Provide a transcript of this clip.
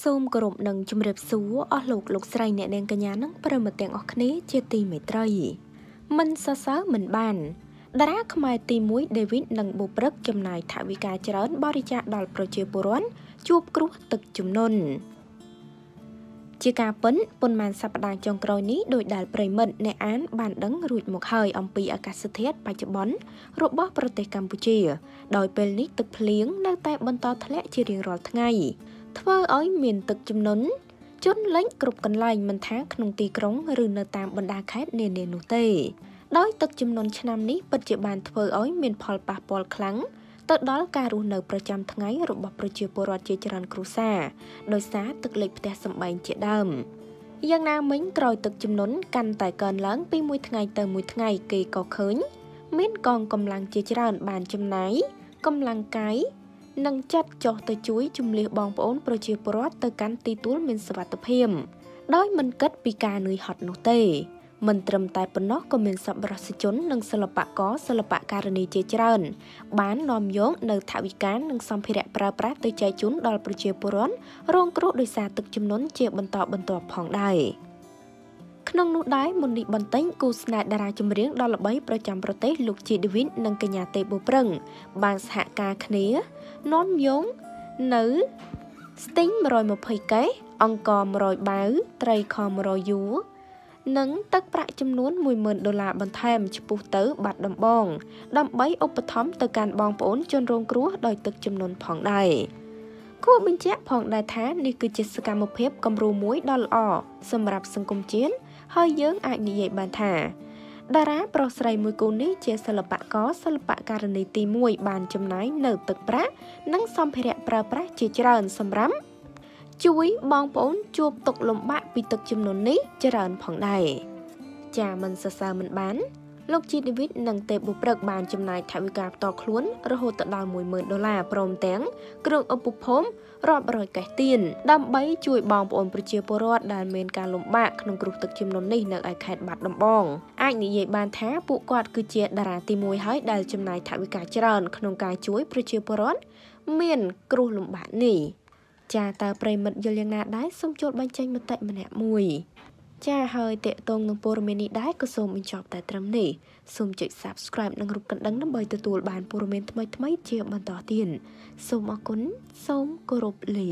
សូមគោរពនឹងជម្រាបសួរអស់លោកលោកស្រីអ្នកនាងកញ្ញានិងប្រិមត្តទាំងអស់គ្នាជាទីមេត្រីមិនសរសើរមិនបានតារាខ្មែរទី1ដេវីតនិងបុព្រឹកចំណាយថវិកាច្រើនបរិច្ចាគដល់ប្រជាពលរដ្ឋជួបគ្រោះទឹកជំនន់ជាការពិនប៉ុន្មានសប្តាហ៍ចុងក្រោយនេះដោយដែលប្រិមិត្តអ្នកអានបានដឹងរួចមកហើយអំពីអាកាសធាតុបច្ចុប្បន្នរបស់ប្រទេសកម្ពុជា ដោយពេលនេះទឹកភ្លៀងនៅតែបន្តធ្លាក់ជារៀងរាល់ថ្ងៃ ធ្វើឲ្យមានទឹកជំនន់ជន់លិចគ្រប់កន្លែងមិនថាក្នុងទីក្រុងឬនៅតាមបណ្ដាខេត្តនានានោះទេ ដោយទឹកជំនន់ឆ្នាំនេះពិតជាបានធ្វើឲ្យមានផលប៉ះពាល់ខ្លាំងទៅដល់ការរស់នៅប្រចាំថ្ងៃរបស់ប្រជាពលរដ្ឋជាច្រើនគ្រួសារដោយសារទឹកលិចផ្ទះសម្បែងជាដើមយ៉ាងណាមិញក្រោយទឹកជំនន់កាន់តែកើនឡើងពីមួយថ្ងៃទៅមួយថ្ងៃគេក៏ឃើញមានកងកម្លាំងជាច្រើនបានចំណាយកម្លាំងកាយ និងចាត់ចុះទៅជួយជំនះបងប្អូនប្រជាពលរដ្ឋទៅកាន់ទីទួលមានសុវត្ថិភាពដោយមិនគិតពីការនឿយហត់នោះទេមិនត្រឹមតែប៉ុណ្ណោះក៏មានសប្បុរសជននិងសិល្បករសិល្បករនីជាច្រើន បាននាំយកនៅថវិកានិងសម្ភារៈប្រើប្រាស់ទៅចែកជូនដល់ប្រជាពលរដ្ឋរងគ្រោះដោយសារទឹកជំនន់ជាបន្តបន្ទាប់ផងដែរ ក្នុងនោះដែរមុននេះបន្តិចគូស្នេហ៍តារាចម្រៀងដ៏ល្បីប្រចាំប្រទេសលោកជីឌីវីននិងកញ្ញាទេប៊ូប្រឹង បានសហការគ្នានាំយកនៅស្ទីង120កេសអង្គ100បាវត្រីខ100យួរនិងទឹកប្រាក់ចំនួន10000ដុល្លារបន្ថែមចំពោះទៅ បាត់ដំបង ដើម្បីឧបត្ថម្ភទៅកាន់បងប្អូនជនរងគ្រោះដោយទឹកចំនួនផងដែរគួរបញ្ជាក់ផងដែរថានេះគឺជាសកម្មភាពគំរូមួយដ៏ល្អសម្រាប់សង្គមជាតិ ហើយយើងអាចនិយាយបានថាតារាប្រុសស្រីមួយគូនេះជាសិល្បករសិល្បករនីទី1បានចំណាយនៅទឹកប្រាក់និងសម្ភារៈប្រើប្រាស់ជាច្រើនសម្រាប់ជួយបងប្អូនជួបទុកលំបាកពីទឹកជំនន់នេះច្រើនផងដែរចាមិនសរសើរមិនបាន លោកជីឌីវីតនិងទេពបុព្រឹកបានចំណាយថវិកាផ្ទាល់ខ្លួនរហូតដល់10000ដុល្លារព្រមទាំងគ្រឿងឧបភោគរាប់រយកេះទៀនដើម្បីជួយបងប្អូនប្រជាពលរដ្ឋដែលមានការលំបាកក្នុងគ្រោះទឹកជំនន់នេះនៅឯខេត្តបាត់ដំបងអាចនិយាយបានថាពួកគាត់គឺជាតារាទី1ហើយដែលចំណាយថវិកាច្រើន ក្នុងការជួយប្រជាពលរដ្ឋមានគ្រោះលំបាកនេះចាតើប្រិមិត្តយល់យ៉ាងណាដែរសូមចូលបញ្ចេញមតិម្នាក់មួយ ចាហើយតេតងនឹងព័ត៌មាននេះដែរក៏សូមបញ្ចប់តែត្រឹមនេះសូមចុច Subscribe និងរូបកណ្ដឹងដើម្បីទទួលបានព័ត៌មានថ្មីៗជាបន្តទៀតសូមអរគុណសូមគោរពលា